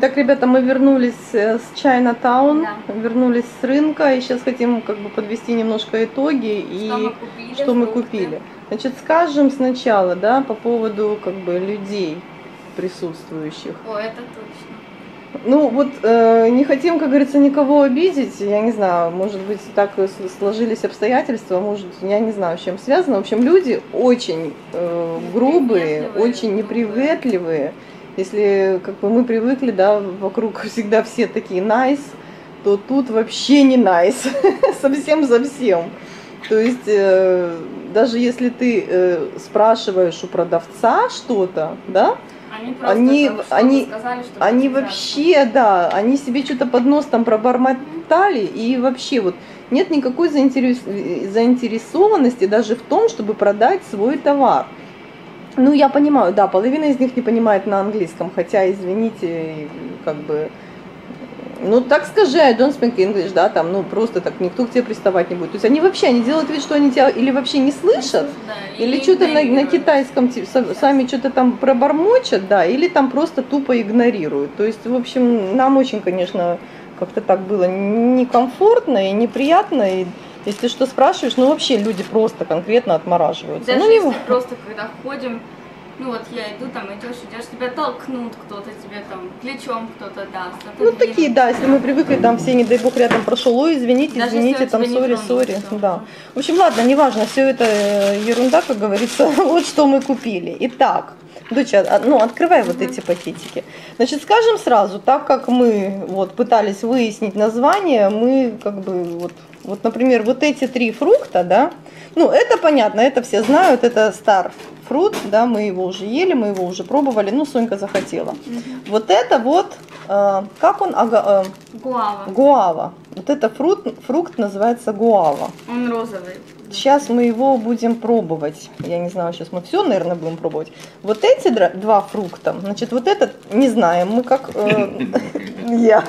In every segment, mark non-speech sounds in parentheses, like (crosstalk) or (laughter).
Так, ребята, мы вернулись э, с Чайна-таун, Да. вернулись с рынка, и сейчас хотим как бы подвести немножко итоги и Что мы купили? что мы купили. Значит, скажем сначала, да, по поводу как бы людей присутствующих. О, это точно. Ну вот э, не хотим, как говорится, никого обидеть. Я не знаю, может быть, так сложились обстоятельства, может, я не знаю, с чем связано. В общем, люди очень э, грубые, Неприветливые, очень неприветливые. Если как бы мы привыкли, да, вокруг всегда все такие nice, то тут вообще не nice, (laughs) совсем-совсем. То есть э, даже если ты э, спрашиваешь у продавца что-то, да, Они Они- там они- сказали, чтобы они вообще, да, они себе что-то под нос там пробормотали, и вообще вот нет никакой заинтерес- заинтересованности даже в том, чтобы продать свой товар. Ну, я понимаю, да, половина из них не понимает на английском, хотя, извините, как бы, ну, так скажи, I don't speak English, да, там, ну, просто так, никто к тебе приставать не будет. То есть они вообще, они делают вид, что они тебя или вообще не слышат, Да, или что-то на, на китайском сами что-то там пробормочат, да, или там просто тупо игнорируют. То есть, в общем, нам очень, конечно, как-то так было некомфортно и неприятно. И если что спрашиваешь, ну вообще люди просто конкретно отмораживаются. Даже ну, если ва- просто когда ходим, ну вот я иду, там идешь, идешь, тебя толкнут кто-то, тебе там плечом кто-то даст. ну отодвинут. такие, да, если мы привыкли, там все, не дай бог, рядом прошел, ой, извините, Даже извините, там, сори, сори, да. В общем, ладно, неважно, все это ерунда, как говорится, (laughs) вот что мы купили. Итак, Доча, а, ну, открывай вот эти пакетики. Значит, скажем сразу, так как мы вот пытались выяснить название, мы как бы вот, вот, например, вот эти три фрукта, да, ну, это понятно, это все знают, это стар фрукт, да, мы его уже ели, мы его уже пробовали, ну, Сонька захотела. Мгм. Вот это вот, э, как он, ага, э, Гуава. гуава. Вот это фрукт, фрукт называется гуава. Он розовый. Сейчас мы его будем пробовать. Я не знаю, сейчас мы все, наверное, будем пробовать. Вот эти два фрукта, значит, вот этот не знаем мы как... э, (laughs) Я.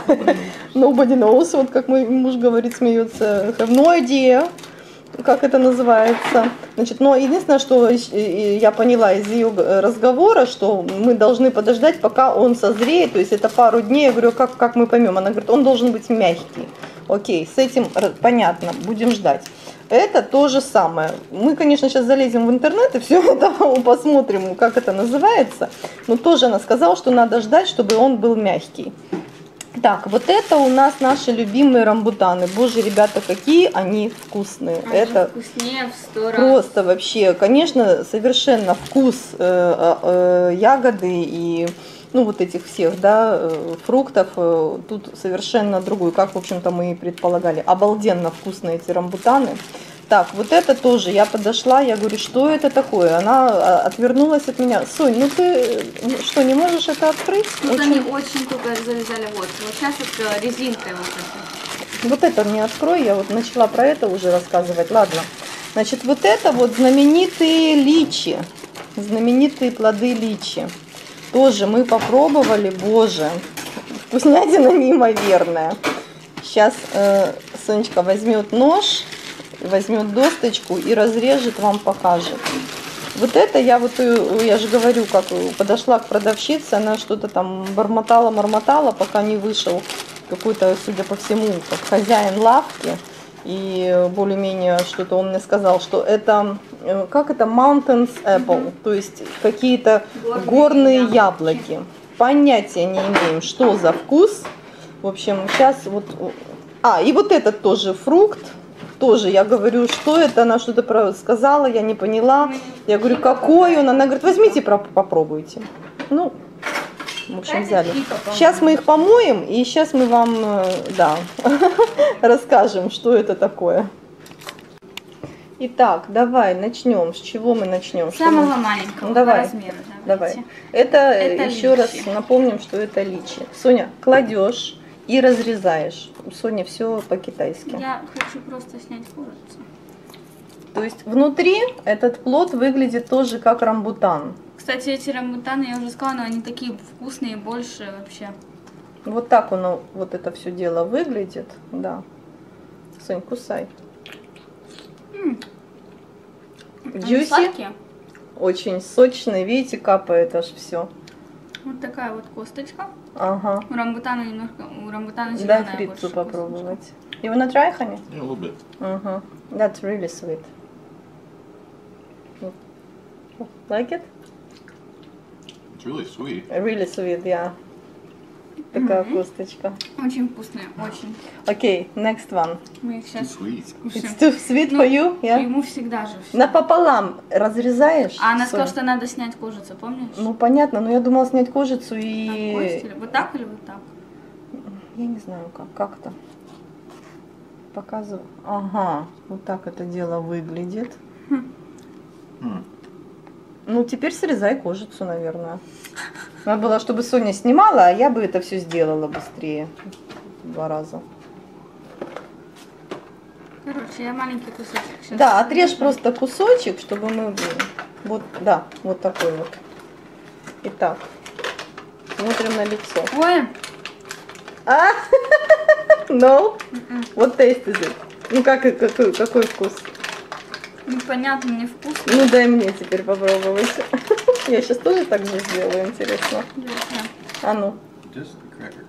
Nobody knows, вот как мой муж говорит, смеется. Have no idea, как это называется. Значит, но единственное, что я поняла из ее г- разговора, что мы должны подождать, пока он созреет, то есть это пару дней. Я говорю, как, как мы поймем? Она говорит, он должен быть мягкий. Окей, с этим понятно, будем ждать. Это то же самое. Мы, конечно, сейчас залезем в интернет и все это (laughs) посмотрим, как это называется. Но тоже она сказала, что надо ждать, чтобы он был мягкий. Так, вот это у нас наши любимые рамбутаны. Боже, ребята, какие они вкусные. Они это вкуснее в сто раз. просто вообще, конечно, совершенно вкус э, э, э, ягоды и ну вот этих всех, да, э, фруктов э, тут совершенно другой, как, в общем-то, мы и предполагали. Обалденно вкусные эти рамбутаны. Так, вот это тоже, я подошла, я говорю, что это такое? Она а, отвернулась от меня. Сонь, ну ты э, что, не можешь это открыть? Вот Очень- они очень только завязали вот. Вот сейчас это резинкой вот это. Вот это мне открой, я вот начала про это уже рассказывать. Ладно. Значит, вот это вот знаменитые личи, знаменитые плоды личи. Тоже мы попробовали, боже, вкуснятина неимоверная. Сейчас э, Сонечка возьмет нож, возьмет досточку и разрежет, вам покажет. Вот это я вот, э, я же говорю, как э, подошла к продавщице, она что-то там бормотала, бормотала, пока не вышел какой-то, судя по всему, как хозяин лавки. И более-менее что-то он мне сказал, что это, э, как это, mountains apple, то есть какие-то Горные горные яблоки. яблоки. Понятия не имеем, что за вкус. В общем, сейчас вот... А, и вот этот тоже фрукт, тоже я говорю, что это, она что-то сказала, я не поняла. Я говорю, какой он? Она говорит, возьмите, про- попробуйте. Ну, в общем, взяли. Сейчас мы их помоем, и сейчас мы вам, э, да, (laughs) расскажем, что это такое. Итак, давай начнем. С чего мы начнем? Что Самого мы- маленького Ну, давай. по размеру. Давай. давайте. Это, Это еще раз личи. напомним, что это личи. Соня, кладешь и разрезаешь. У Сони все по-китайски. Я хочу просто снять курицу. То есть внутри этот плод выглядит тоже как рамбутан. Кстати, эти рамбутаны, я уже сказала, но они такие вкусные, больше вообще. Вот так оно, вот это все дело выглядит, да. Сонь, кусай. Сладкие? очень сочный, видите, капает аж все. Вот такая вот косточка. Ага. У рамбутана немножко, у рамбутана Дай зеленая фрицу больше попробовать. You wanna try, honey? Yeah, a little bit. Uh-huh. That's really sweet. Like it? It's really sweet. Really sweet, yeah. Такая косточка. косточка. Очень вкусная, очень. Окей, next one. Мы их Too сейчас sweet. скушаем. It's too sweet Ну, for you, yeah? Ему всегда же. всё. Напополам разрезаешь? А она Сонь? сказала, что надо снять кожицу, помнишь? Ну понятно, но я думала снять кожицу и... кость или- Вот так или вот так? Я не знаю как, как-то. Показываю. Ага, вот так это дело выглядит. Hmm. Ну, теперь срезай кожицу, наверное. Надо было, чтобы Соня снимала, а я бы это все сделала быстрее. Два раза. Короче, я маленький кусочек сейчас. Да, отрежь просто кусочек, чтобы мы... Вот, да, вот такой вот. Итак, смотрим на лицо. Ой, А? No? (laughs) М-м. Вот taste is. Ну, как, какой, какой вкус? непонятно, мне вкусно. Ну, дай мне теперь попробовать. (laughs) Я сейчас тоже так же сделаю, интересно. А ну. The cracker.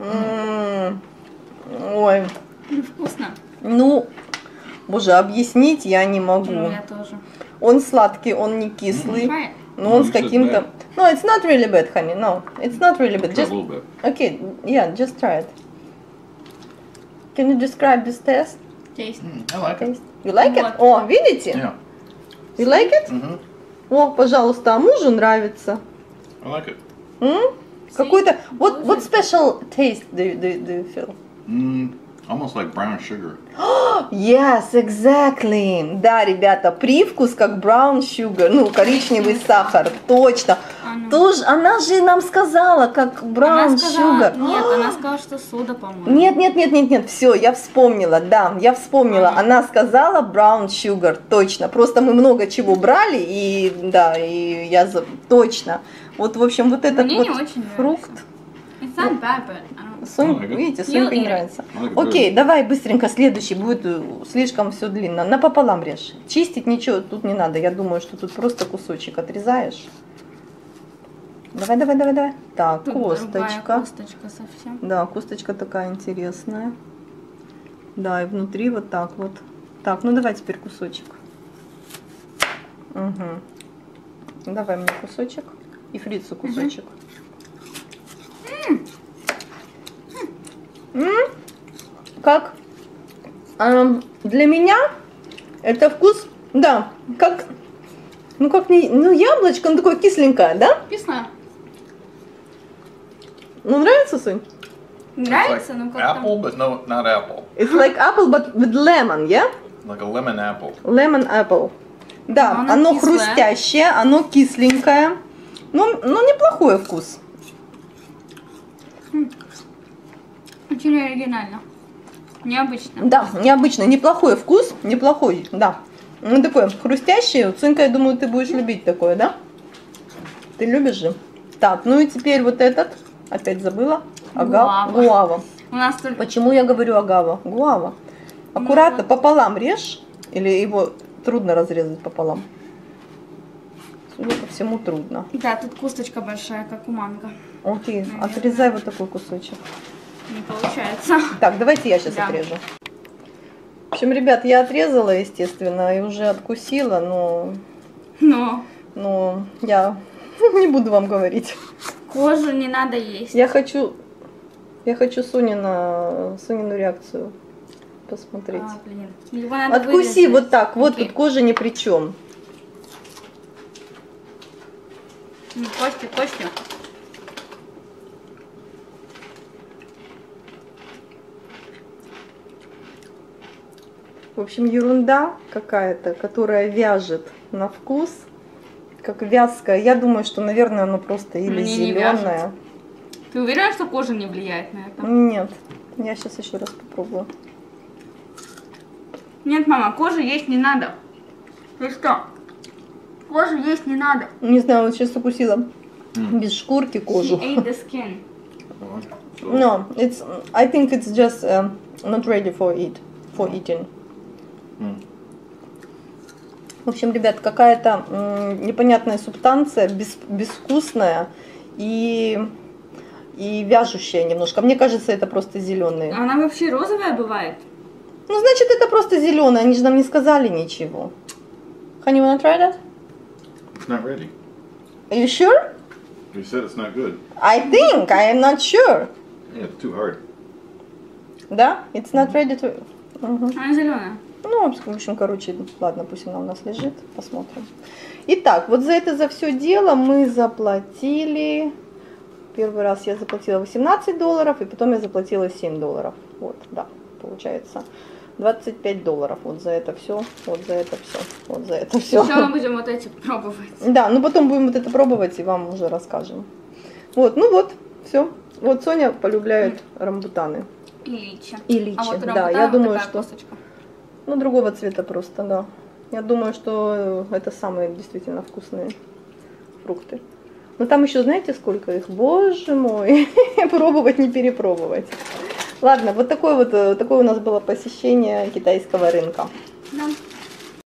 М, Ой, Невкусно. ну, боже, объяснить я не могу. Ну, я тоже. Он сладкий, он не кислый, но он Ну, с каким-то... No, it's not really bad, honey, no. It's not really bad. Just... Okay, yeah, just try it. Can you describe this taste? Taste. Mm, I like it. You like it? О, видите? Yeah. You like it? Mm-hmm. О, пожалуйста, а мужу нравится. I like it. М? Какой-то... What, what special taste do you, do, you- do you feel? Mm, almost like brown sugar. (gasps) Yes, exactly. Да, ребята, привкус как brown sugar, ну, коричневый сахар, точно. А ну. Тоже, она же нам сказала, как brown Она сказала, sugar. нет, она (gasps) сказала, что сода, по-моему. Нет, нет, нет, нет, нет, все, я вспомнила, да, я вспомнила. Ага. Она сказала brown sugar, точно. Просто мы много чего брали, и да, и я за... точно. Вот, в общем, вот этот Мне вот фрукт. It's not bad, but Сонь, Ну, видите, it. нравится. Ну, Окей, давай быстренько следующий, будет э, слишком все длинно. Напополам режь. Чистить ничего тут не надо. Я думаю, что тут просто кусочек отрезаешь. Давай, давай, давай, давай. Так, Тут косточка. косточка совсем. Да, косточка такая интересная. Да, и внутри вот так вот. Так, ну давай теперь кусочек. Угу. Давай мне кусочек. И фрицу кусочек. М? Как? Ам, для меня это вкус, да, как, ну как не, ну яблочко, ну такое кисленькое, да? Вкусно. Ну нравится, Сонь? Нравится, like ну как apple, but no, not apple. It's like apple, but with lemon, yeah? Like a lemon apple. Lemon apple. Да, Но оно оно кислое. хрустящее, оно кисленькое. Ну, ну, неплохой вкус. Очень оригинально. Необычно. Да, необычно, неплохой вкус, неплохой, да. Ну, такой хрустящий. Сонька, я думаю, ты будешь любить такое, да? Ты любишь же? Так, ну и теперь вот этот. Опять забыла. Ага, Гуава. гуава. У нас только... Почему я говорю агава? Гуава. Аккуратно вот. пополам режь. Или его трудно разрезать пополам? Судя по всему, трудно. Да, тут косточка большая, как у манго. Окей, Наверное. отрезай вот такой кусочек. Не получается. Так, давайте я сейчас Да. отрежу. В общем, ребят, я отрезала, естественно, и уже откусила, но, Но но я (laughs) не буду вам говорить. кожу не надо есть. Я хочу, я хочу Сонина, Сонину реакцию посмотреть. А, блин. Его надо Откуси вырезать. вот так, вот Окей. тут кожа ни при чем. Ну, Костю, В общем, ерунда какая-то, которая вяжет на вкус, как вязкая. Я думаю, что, наверное, оно просто или Мне не зеленое. Ты уверена, что кожа не влияет на это? Нет, я сейчас еще раз попробую. Нет, мама, кожу есть не надо. Ты что? Кожу есть не надо. Не знаю, вот сейчас укусила без шкурки She кожу. ate the skin. (laughs) No, it's. I think it's just um, not ready for eat, for eating. В общем, ребят, какая-то непонятная субстанция, без, безвкусная и, и вяжущая немножко. Мне кажется, это просто зеленые. Она вообще розовая бывает? Ну, значит, это просто зеленые. Они же нам не сказали ничего. Honey, you wanna try that? It's not ready. Are you sure? You said it's not good. I think. I am not sure. Yeah, it's too hard. Да? It's not ready to... Мгм. Она зеленая. Ну, в общем, короче, ладно, пусть она у нас лежит, посмотрим. Итак, вот за это за все дело мы заплатили. Первый раз я заплатила 18 долларов, и потом я заплатила 7 долларов. Вот, да, получается 25 долларов. Вот за это все, вот за это все, вот за это все. Еще мы будем вот эти пробовать. Да, ну потом будем вот это пробовать и вам уже расскажем. Вот, ну вот, все. Вот Соня полюбляет рамбутаны. И личи. И личи, А вот да, я думаю, что- косточка. Ну, другого цвета просто, да. Я думаю, что это самые действительно вкусные фрукты. Но там еще знаете сколько их? Боже мой, (laughs) пробовать не перепробовать. Ладно, вот такое вот э, такое у нас было посещение китайского рынка. Да.